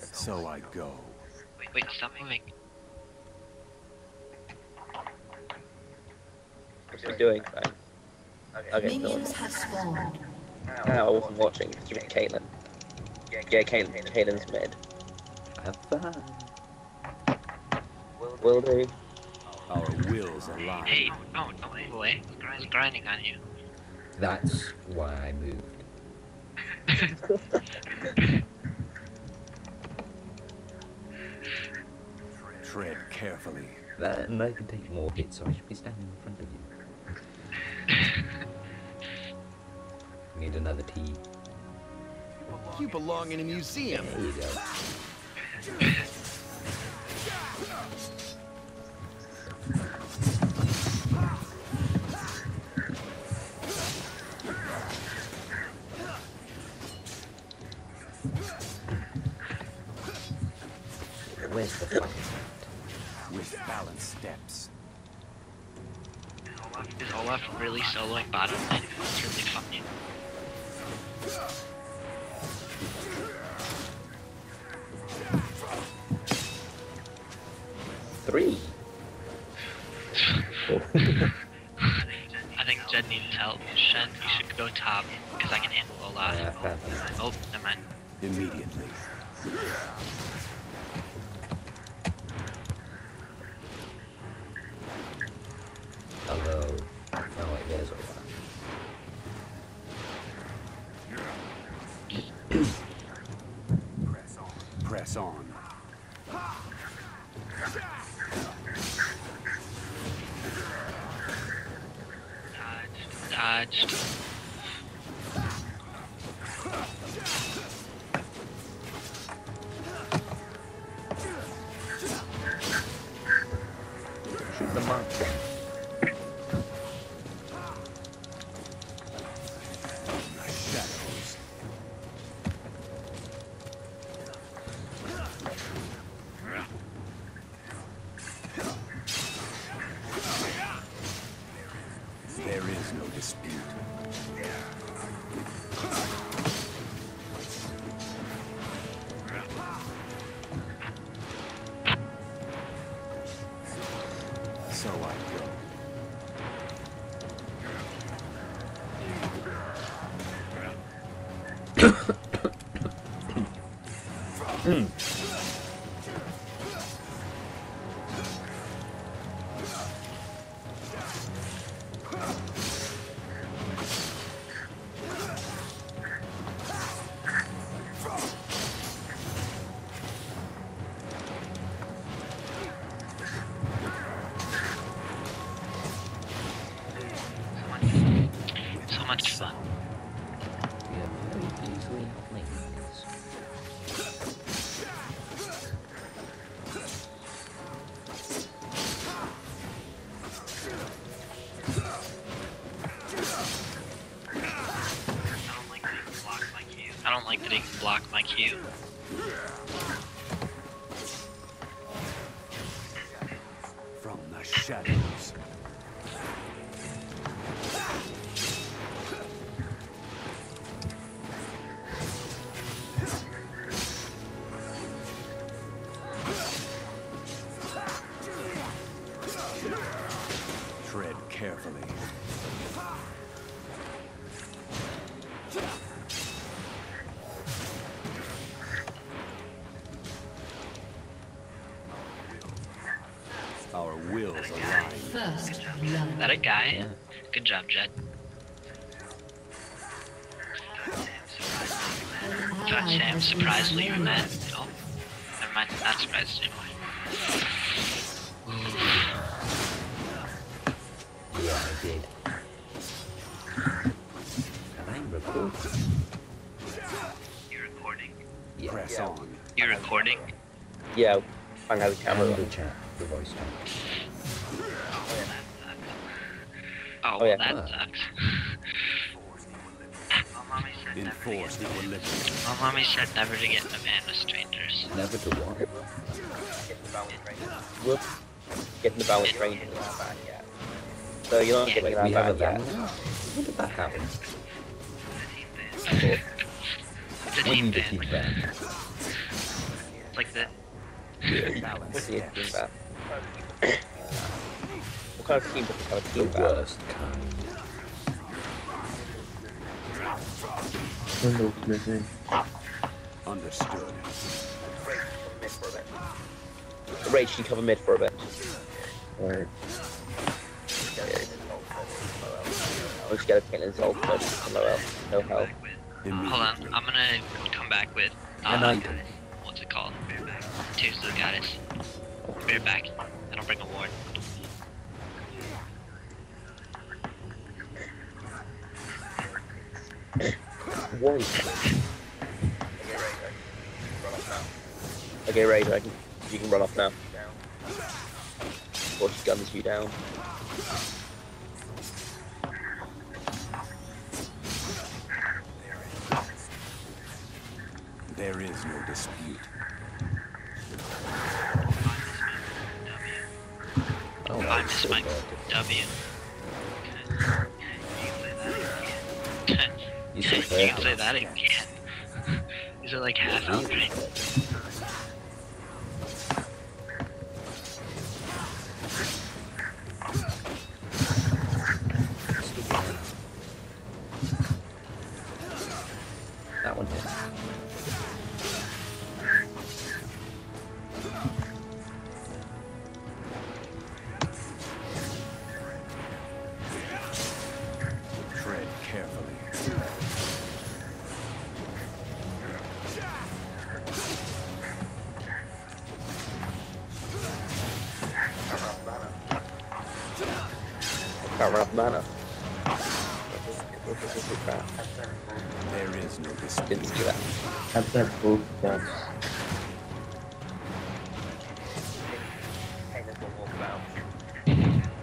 So I go. Wait, wait, stop moving. What's he doing? Right. Okay, no. Minions have spawned. No, I wasn't watching. It's just Caitlyn. Yeah, Caitlyn. Caitlyn's mid. Have fun. Will do. Our wills align. Hey, oh, don't move away. He's grinding on you. That's why I moved. Tread carefully. Then I can take more hits, so I should be standing in front of you. Need another tea. You belong in a museum. There you go. Where's the fucking With balanced steps. Olaf, is Olaf really soloing bottom lane? It's really funny. three? I think Jed needs help. Shen, you should go top, because I can handle Olaf. Yeah, perfect. Oh, never mind. Immediately. Hello. Oh wait, there's all that. Press on. Dodged. Dodged. So much fun. We are easily outflanked. I don't like that he can block my Q. From the shadows. Wills align. First blood. that a guy? Yeah. Good job, Jed. Got Sam surprised leaving that. Oh, never mind. Not surprised anymore. Yeah, I did. And I'm recording. You're recording. Yeah. Press Yeah. on. You're recording. Yeah, I have the camera And on. The voice chat. Oh, Oh, yeah. that sucks. My mommy said never to get. My mommy said never to get in a van with strangers. Never to walk. Get the balance range. Whoops. Getting the balance range in that back, yeah. So you're not Yeah. getting Wait, that we have a back van yet. When did that happen? before. It's a I team need to ban. keep that. What kind of team doesn't have a The team bat? worst kind. Missing. Understood. Rage, can you cover mid for a bit? Alright. I'll just get a Caitlyn's ult, but no help. No help. Hold on, I'm gonna come back with An uh, item. What's it called? Tears of the Goddess. Bear back. I don't bring a ward. Why? Okay, can, you can run off now. Or she guns you down. There is no dispute. Oh, I my missed my W. You you said can that. say that again. These are like half out right? Can't run mana. There is no dispute. Didn't that. Have that both guns.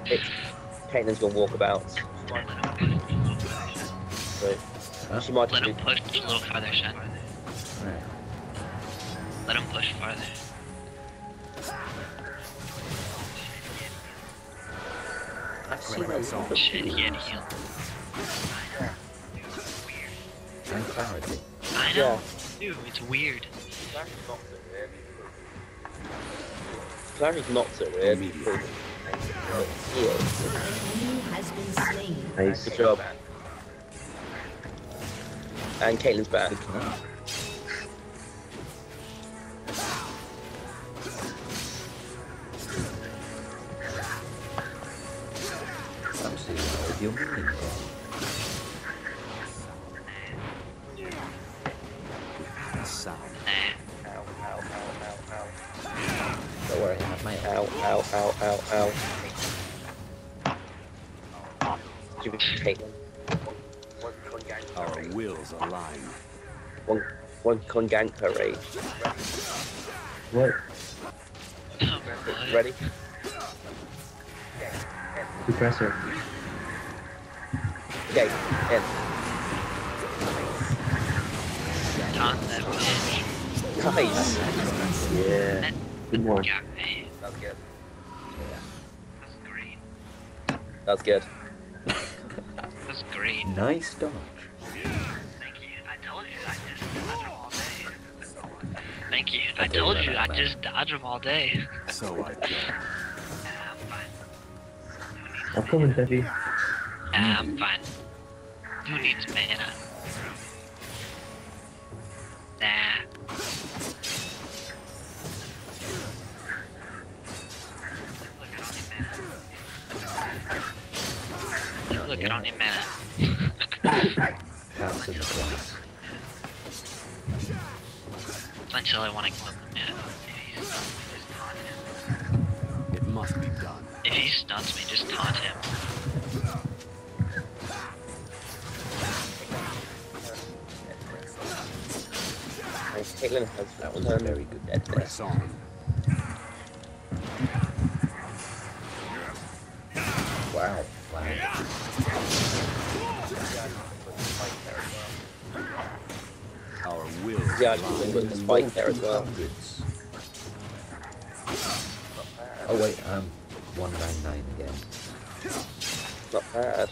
It, Caitlyn's gonna walk about. So Huh? she might Let do him push a little farther, Shen. Right. Let him push farther. I've seen Right, that right, Shit, he had heal. And clarity. I know. Dude, it's weird. Clary's not so weird. Immediately. Yeah, enemy has been slain. Nice. good job. And Caitlyn's back. You're moving there. Sound. Ow, ow, ow, ow, ow. Don't worry, I have my Ow, ow, ow, ow, ow. Give it to Our wills align. One, one can gank her rage. What? What? Ready? Suppressor. Okay, in. Taunt. Nice. Yeah. Good one. That's good. That's great. That's good. That's great. Nice dodge. Thank you. I told you I just dodge them all day. Thank you. I I did told you I just dodge them all day. So I go. Nah, I'm coming, Debbie. Nah, I'm fine. Who needs mana? Nah. Look, I don't need mana. House in the class. Until I want to kill him, yeah. It must be done. If he stuns me, just taunt him. Nice. Caitlyn has That was a very good there. Press on. Wow. Wow. Our wills Yeah, she's got the spike there as well. Oh wait, um, 199 again. Not bad.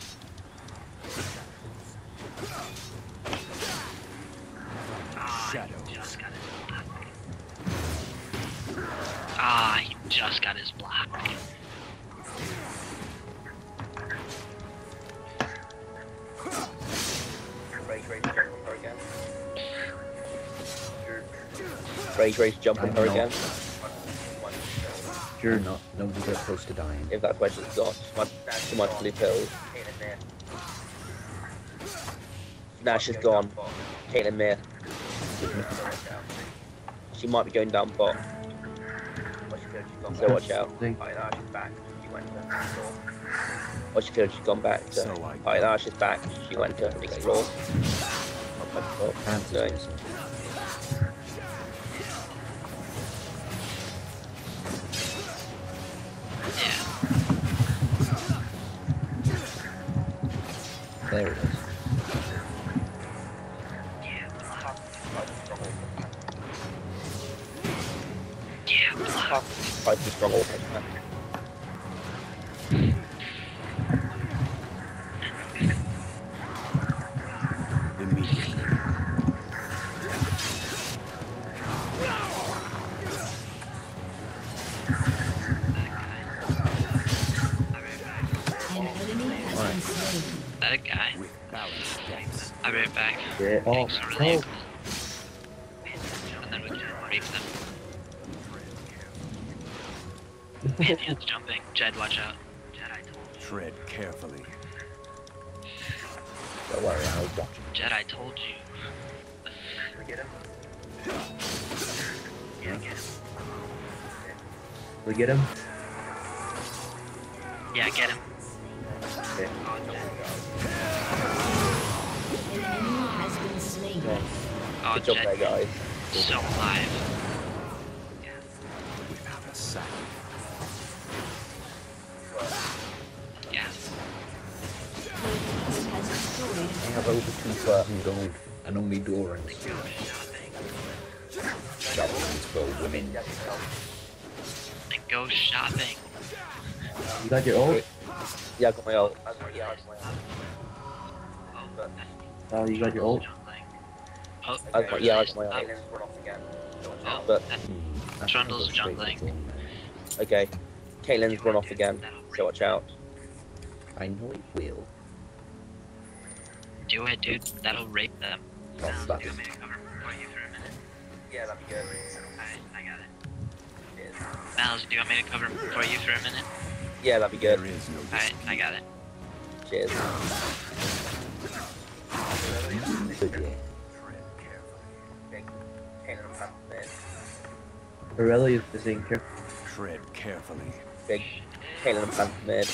Just got his block. Rage, rage, jump on her again. Rage, rage, jump on I'm her not. again. You're not. Nobody get close to dying. If that's where she's got. She might, she might blue pills. Now she's gone. Caitlyn Mir. She might be going down bot. So watch out. Think- Or she she's gone back to. So I- Alright, now she's back. She went to explore. So, is- There it is. Steps. I'll be right back. Yeah. Oh, Thanks for oh. And then we can them. Pantheon's jumping. Jed, watch out. Jed, I told you. Tread carefully. Don't worry, I'll watch Jed, I told you. Yeah, get him. We get him. Yeah, get him. Okay. Oh, An enemy has been. Oh, Good job there, Jed, guys. so alive. Have over 2,000 gold and only Dorans. Shopping's for women. And go shopping. You got your ult? Yeah, I got my ult. Oh, Oh, you got your ult? Oh, I got, yeah, I got my ult. oh, But- that's Trundle's not jungling. Okay. Caitlyn's run off again. So watch out. I know it will. Do it, dude. That'll rape them. Oh, that is- Yeah, that'd be good. Alright, I got it. Miles, do you want me to cover for you for a minute? Yeah, that'd be good. is no Alright, I got it. Cheers. Good, yeah. Aurelia is missing. Care- Tread carefully. Big Caitlyn and Panther mid.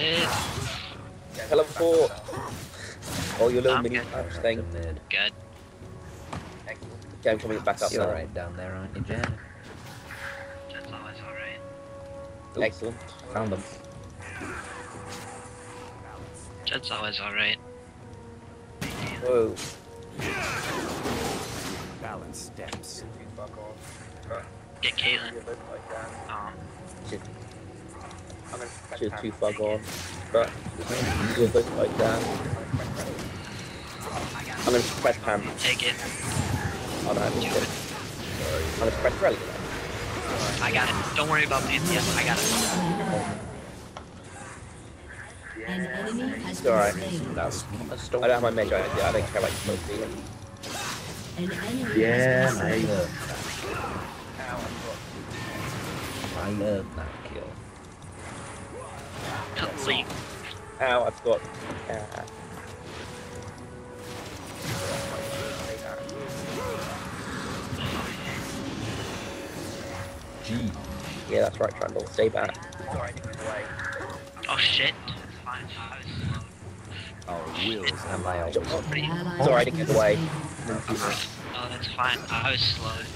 Shit. Teleport! Oh, your little I'm mini good. patch thing. Good. Okay, I'm coming back up You're now. right down there, aren't you, Jen? That's always alright. Excellent. Found them. Jed's always alright. Whoa. Balanced steps. Get Caitlyn. Um, She's, she's too far gone. But you're both like that. I'm gonna press Pam. take it. Oh no, I missed Do it. it. I'm gonna press Relic. I got it. Don't worry about Pantheon. I got it. An enemy has It's alright. been slain. That's not a stone. I don't have my mage idea. I don't care about smoke stealing. An enemy Yeah, has been I slain. learned that. I learned that kill. Complete. Ow, I've got. Uh, Gee. yeah, that's right, Trundle. Stay back. Oh shit. Oh, fine. I was slow. Our wills Am I align. always An ally It's alright has to get away. Oh, that's fine. I was slowed.